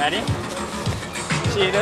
何知る